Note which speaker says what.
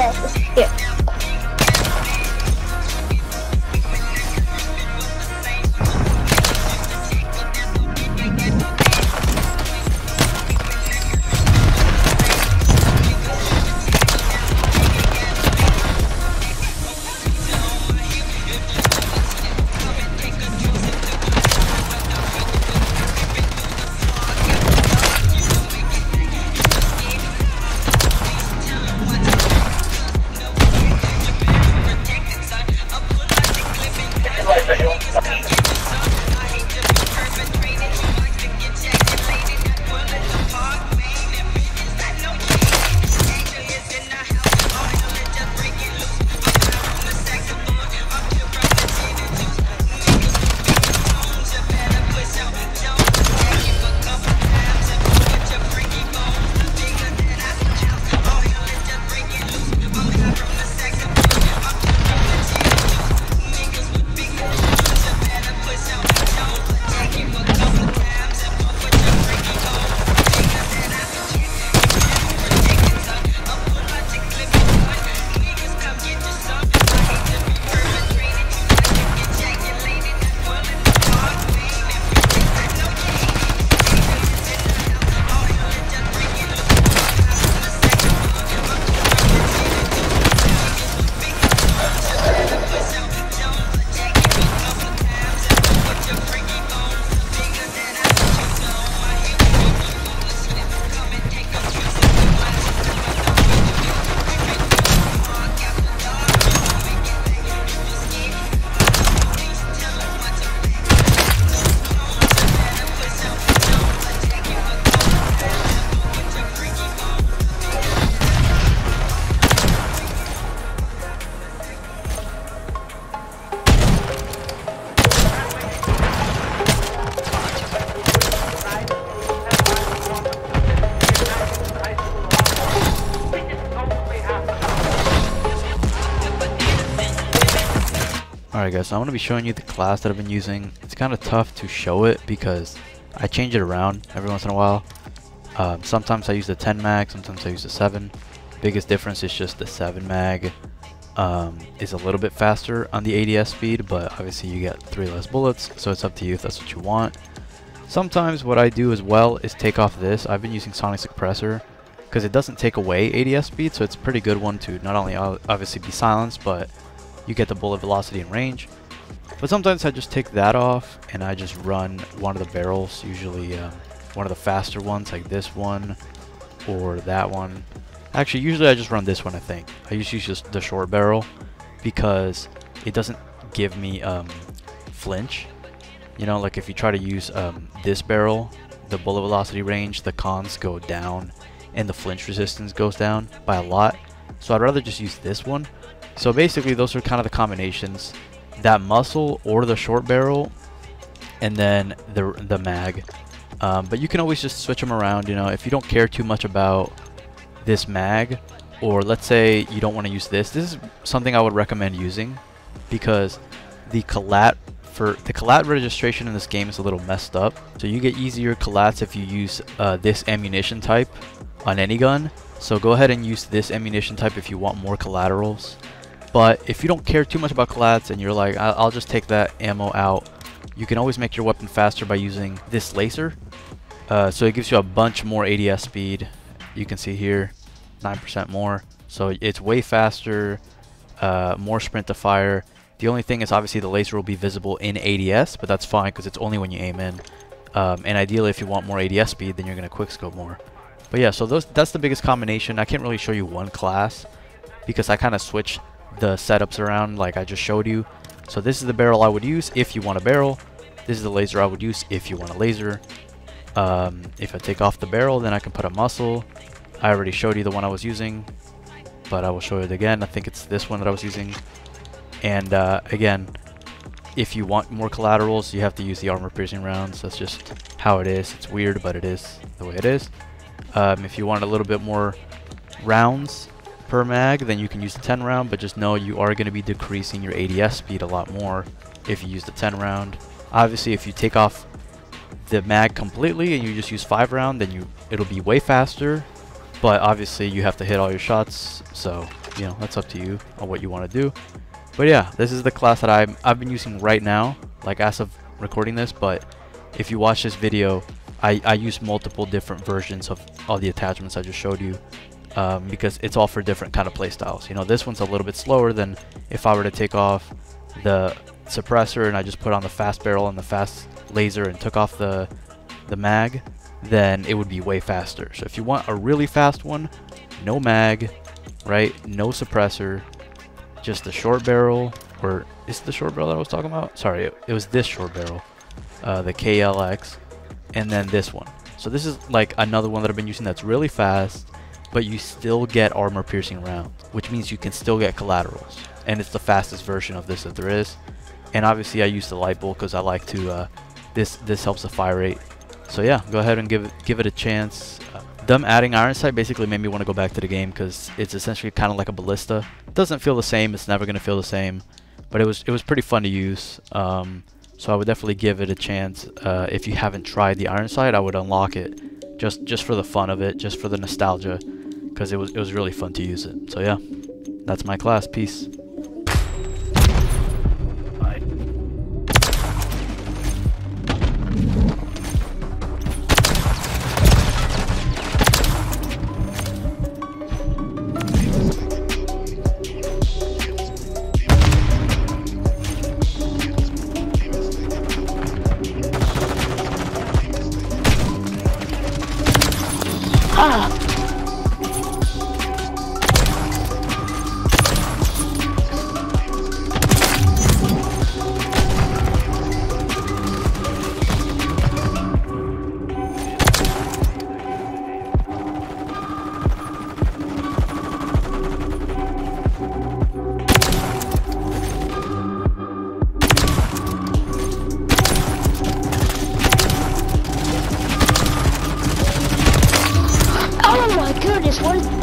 Speaker 1: Yes, here.
Speaker 2: Alright guys, so I'm going to be showing you the class that I've been using. It's kind of tough to show it because I change it around every once in a while. Um, sometimes I use the 10 mag, sometimes I use the 7. Biggest difference is just the 7 mag um, is a little bit faster on the ADS speed, but obviously you get 3 less bullets, so it's up to you if that's what you want. Sometimes what I do as well is take off this. I've been using Sonic Suppressor because it doesn't take away ADS speed, so it's a pretty good one to not only obviously be silenced, but you get the bullet velocity and range. But sometimes I just take that off and I just run one of the barrels, usually um, one of the faster ones like this one or that one. Actually, usually I just run this one I think. I usually use just the short barrel because it doesn't give me um, flinch. You know, like if you try to use um, this barrel, the bullet velocity range, the cons go down and the flinch resistance goes down by a lot. So I'd rather just use this one. So basically those are kind of the combinations. That muzzle or the short barrel and then the, the mag. Um, but you can always just switch them around, you know, if you don't care too much about this mag or let's say you don't want to use this. This is something I would recommend using because the collat for the collat registration in this game is a little messed up. So you get easier collats if you use uh, this ammunition type on any gun. So go ahead and use this ammunition type if you want more collaterals. But if you don't care too much about collats and you're like, I'll just take that ammo out, you can always make your weapon faster by using this laser. Uh, so it gives you a bunch more ADS speed. You can see here, 9% more. So it's way faster, uh, more sprint to fire. The only thing is obviously the laser will be visible in ADS, but that's fine because it's only when you aim in. Um, and ideally if you want more ADS speed, then you're going to quickscope more. But yeah, so those that's the biggest combination. I can't really show you one class because I kind of switch the setups around like I just showed you. So this is the barrel I would use if you want a barrel. This is the laser I would use if you want a laser. Um, if I take off the barrel, then I can put a muzzle. I already showed you the one I was using, but I will show it again. I think it's this one that I was using. And uh, again, if you want more collaterals, you have to use the armor piercing rounds. That's just how it is. It's weird, but it is the way it is. Um, if you want a little bit more rounds per mag, then you can use the 10 round, but just know you are going to be decreasing your ADS speed a lot more if you use the 10 round. Obviously, if you take off the mag completely and you just use 5 round, then you it'll be way faster, but obviously you have to hit all your shots, so you know, that's up to you on what you want to do. But yeah, this is the class that I'm, I've been using right now, like as of recording this, but if you watch this video, I, I use multiple different versions of all the attachments I just showed you um, because it's all for different kind of playstyles. You know, this one's a little bit slower than if I were to take off the suppressor and I just put on the fast barrel and the fast laser and took off the the mag, then it would be way faster. So if you want a really fast one, no mag, right? No suppressor, just the short barrel, or is the short barrel that I was talking about? Sorry, it, it was this short barrel, uh, the KLX, and then this one. So this is like another one that I've been using that's really fast, but you still get armor piercing rounds, which means you can still get collaterals. And it's the fastest version of this that there is. And obviously I use the light bolt because I like to, uh, this this helps the fire rate. So yeah, go ahead and give it, give it a chance. Uh, them adding iron sight basically made me want to go back to the game because it's essentially kind of like a ballista. It doesn't feel the same, it's never going to feel the same, but it was it was pretty fun to use. Um, so I would definitely give it a chance. Uh, if you haven't tried the iron sight, I would unlock it just just for the fun of it, just for the nostalgia, because it was it was really fun to use it. So yeah, that's my class. Peace.
Speaker 1: My